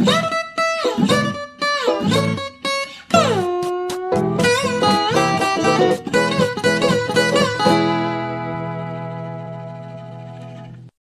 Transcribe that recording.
Woo!